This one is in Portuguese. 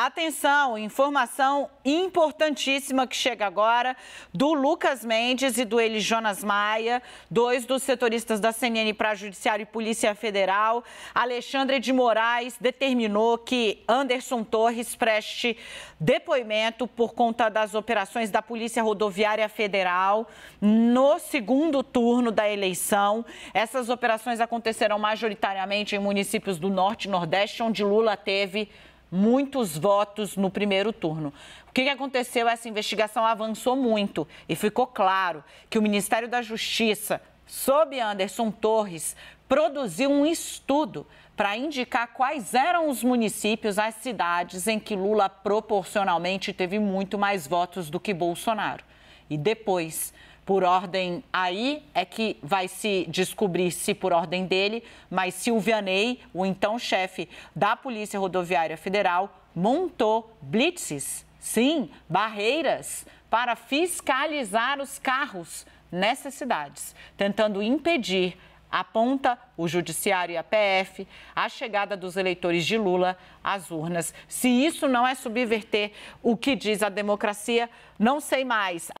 Atenção, informação importantíssima que chega agora do Lucas Mendes e do Eli Jonas Maia, dois dos setoristas da CNN para Judiciário e Polícia Federal. Alexandre de Moraes determinou que Anderson Torres preste depoimento por conta das operações da Polícia Rodoviária Federal no segundo turno da eleição. Essas operações aconteceram majoritariamente em municípios do Norte e Nordeste, onde Lula teve muitos votos no primeiro turno. O que aconteceu? Essa investigação avançou muito e ficou claro que o Ministério da Justiça, sob Anderson Torres, produziu um estudo para indicar quais eram os municípios, as cidades em que Lula proporcionalmente teve muito mais votos do que Bolsonaro. E depois por ordem aí é que vai se descobrir se por ordem dele, mas Silvianei, o então chefe da Polícia Rodoviária Federal, montou blitzes, sim, barreiras para fiscalizar os carros nessas cidades, tentando impedir aponta o Judiciário e a PF a chegada dos eleitores de Lula às urnas. Se isso não é subverter o que diz a democracia, não sei mais.